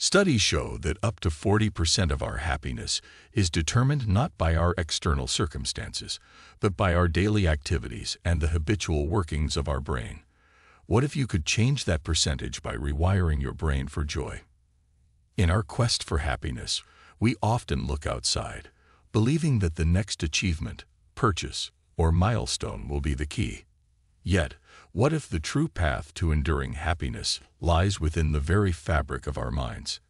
Studies show that up to 40% of our happiness is determined not by our external circumstances, but by our daily activities and the habitual workings of our brain. What if you could change that percentage by rewiring your brain for joy? In our quest for happiness, we often look outside, believing that the next achievement, purchase, or milestone will be the key. Yet, what if the true path to enduring happiness lies within the very fabric of our minds?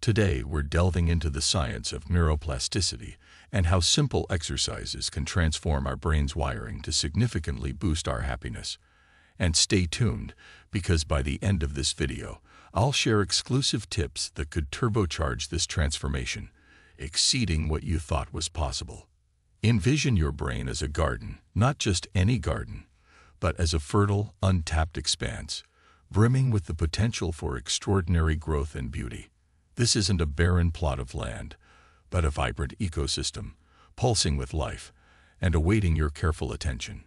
Today, we're delving into the science of neuroplasticity and how simple exercises can transform our brain's wiring to significantly boost our happiness. And stay tuned, because by the end of this video, I'll share exclusive tips that could turbocharge this transformation, exceeding what you thought was possible. Envision your brain as a garden, not just any garden, but as a fertile, untapped expanse, brimming with the potential for extraordinary growth and beauty. This isn't a barren plot of land, but a vibrant ecosystem, pulsing with life and awaiting your careful attention.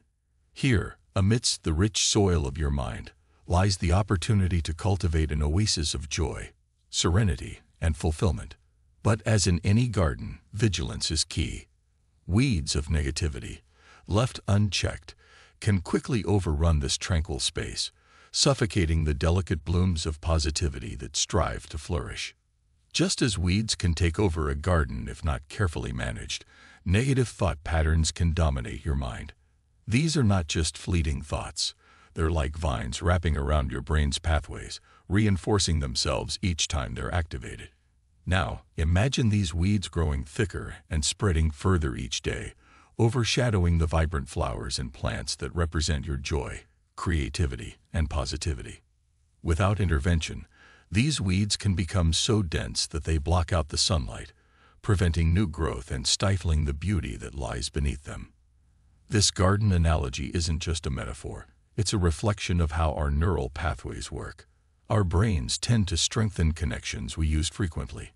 Here, amidst the rich soil of your mind, lies the opportunity to cultivate an oasis of joy, serenity, and fulfillment. But as in any garden, vigilance is key. Weeds of negativity, left unchecked, can quickly overrun this tranquil space, suffocating the delicate blooms of positivity that strive to flourish. Just as weeds can take over a garden if not carefully managed, negative thought patterns can dominate your mind. These are not just fleeting thoughts. They're like vines wrapping around your brain's pathways, reinforcing themselves each time they're activated. Now, imagine these weeds growing thicker and spreading further each day, overshadowing the vibrant flowers and plants that represent your joy, creativity, and positivity. Without intervention, these weeds can become so dense that they block out the sunlight, preventing new growth and stifling the beauty that lies beneath them. This garden analogy isn't just a metaphor, it's a reflection of how our neural pathways work. Our brains tend to strengthen connections we use frequently,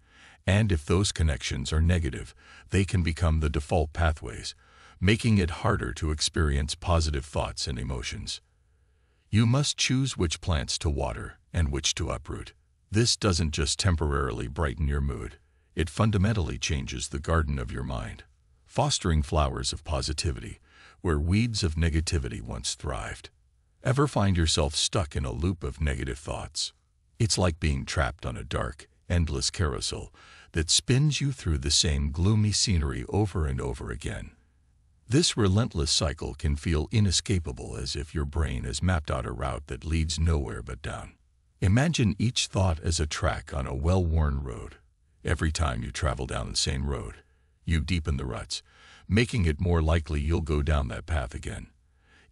and if those connections are negative, they can become the default pathways, making it harder to experience positive thoughts and emotions. You must choose which plants to water and which to uproot. This doesn't just temporarily brighten your mood, it fundamentally changes the garden of your mind, fostering flowers of positivity where weeds of negativity once thrived. Ever find yourself stuck in a loop of negative thoughts? It's like being trapped on a dark, endless carousel that spins you through the same gloomy scenery over and over again. This relentless cycle can feel inescapable as if your brain has mapped out a route that leads nowhere but down. Imagine each thought as a track on a well-worn road. Every time you travel down the same road, you deepen the ruts, making it more likely you'll go down that path again.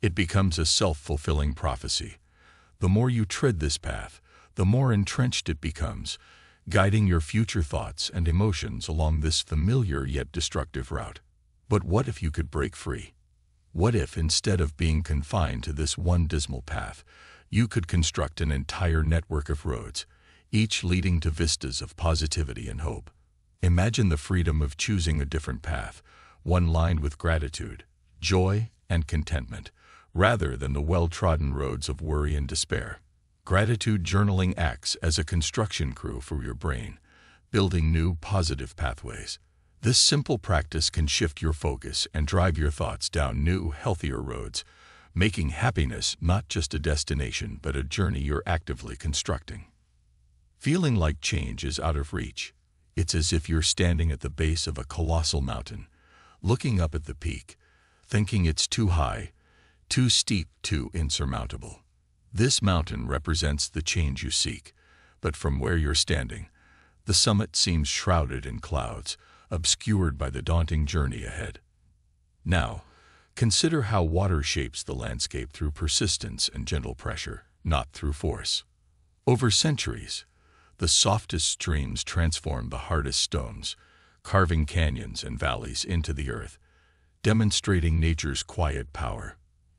It becomes a self-fulfilling prophecy. The more you tread this path, the more entrenched it becomes, guiding your future thoughts and emotions along this familiar yet destructive route. But what if you could break free? What if, instead of being confined to this one dismal path, you could construct an entire network of roads, each leading to vistas of positivity and hope? Imagine the freedom of choosing a different path, one lined with gratitude, joy, and contentment, rather than the well-trodden roads of worry and despair. Gratitude journaling acts as a construction crew for your brain, building new positive pathways. This simple practice can shift your focus and drive your thoughts down new, healthier roads, making happiness not just a destination but a journey you're actively constructing. Feeling like change is out of reach. It's as if you're standing at the base of a colossal mountain, looking up at the peak, thinking it's too high, too steep, too insurmountable. This mountain represents the change you seek, but from where you're standing, the summit seems shrouded in clouds, obscured by the daunting journey ahead. Now, consider how water shapes the landscape through persistence and gentle pressure, not through force. Over centuries, the softest streams transform the hardest stones, carving canyons and valleys into the earth, demonstrating nature's quiet power.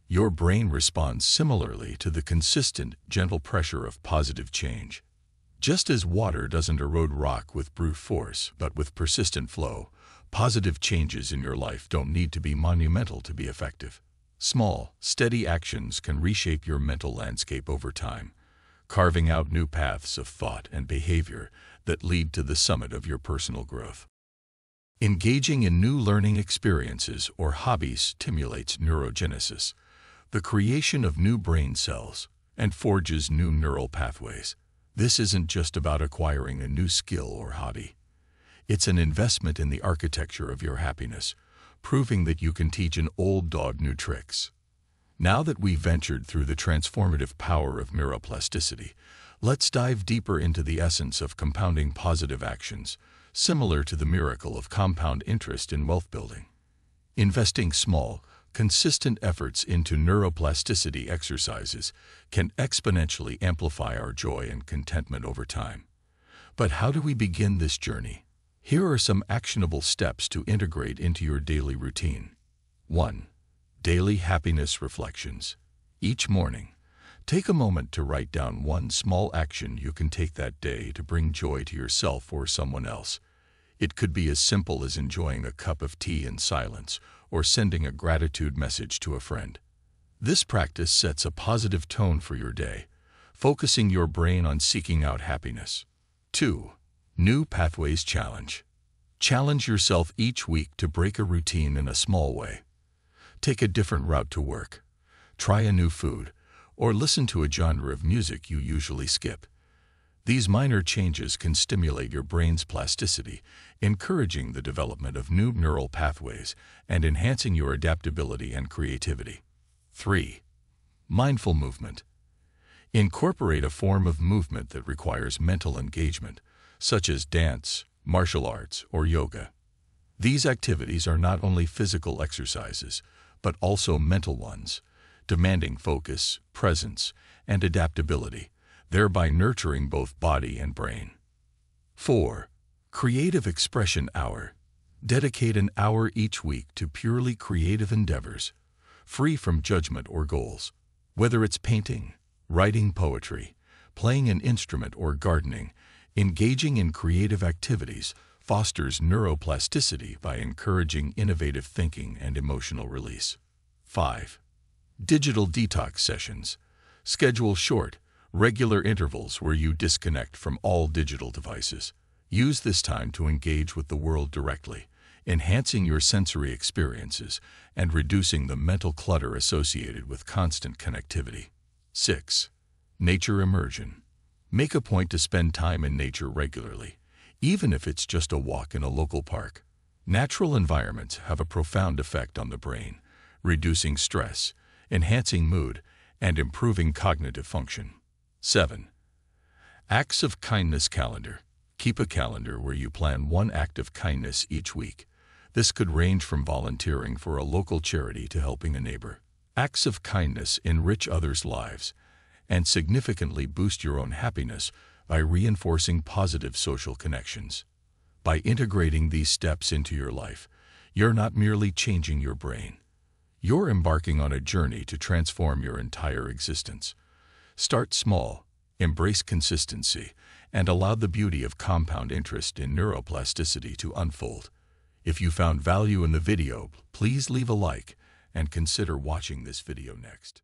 Your brain responds similarly to the consistent, gentle pressure of positive change. Just as water doesn't erode rock with brute force, but with persistent flow, positive changes in your life don't need to be monumental to be effective. Small, steady actions can reshape your mental landscape over time, carving out new paths of thought and behavior that lead to the summit of your personal growth. Engaging in new learning experiences or hobbies stimulates neurogenesis, the creation of new brain cells, and forges new neural pathways. This isn't just about acquiring a new skill or hobby. It's an investment in the architecture of your happiness, proving that you can teach an old dog new tricks. Now that we've ventured through the transformative power of neuroplasticity, let's dive deeper into the essence of compounding positive actions, similar to the miracle of compound interest in wealth building. Investing small, consistent efforts into neuroplasticity exercises can exponentially amplify our joy and contentment over time. But how do we begin this journey? Here are some actionable steps to integrate into your daily routine. 1. Daily Happiness Reflections. Each morning, take a moment to write down one small action you can take that day to bring joy to yourself or someone else. It could be as simple as enjoying a cup of tea in silence or sending a gratitude message to a friend. This practice sets a positive tone for your day, focusing your brain on seeking out happiness. 2. New Pathways Challenge. Challenge yourself each week to break a routine in a small way. Take a different route to work, try a new food, or listen to a genre of music you usually skip. These minor changes can stimulate your brain's plasticity, encouraging the development of new neural pathways and enhancing your adaptability and creativity. 3. Mindful movement. Incorporate a form of movement that requires mental engagement, such as dance, martial arts, or yoga. These activities are not only physical exercises, but also mental ones, demanding focus, presence, and adaptability thereby nurturing both body and brain. 4. Creative Expression Hour. Dedicate an hour each week to purely creative endeavors, free from judgment or goals. Whether it's painting, writing poetry, playing an instrument, or gardening, engaging in creative activities fosters neuroplasticity by encouraging innovative thinking and emotional release. 5. Digital Detox Sessions. Schedule short, regular intervals where you disconnect from all digital devices. Use this time to engage with the world directly, enhancing your sensory experiences and reducing the mental clutter associated with constant connectivity. 6. Nature Immersion. Make a point to spend time in nature regularly, even if it's just a walk in a local park. Natural environments have a profound effect on the brain, reducing stress, enhancing mood, and improving cognitive function. 7. Acts of Kindness Calendar. Keep a calendar where you plan one act of kindness each week. This could range from volunteering for a local charity to helping a neighbor. Acts of kindness enrich others' lives and significantly boost your own happiness by reinforcing positive social connections. By integrating these steps into your life, you're not merely changing your brain. You're embarking on a journey to transform your entire existence. Start small, embrace consistency, and allow the beauty of compound interest in neuroplasticity to unfold. If you found value in the video, please leave a like and consider watching this video next.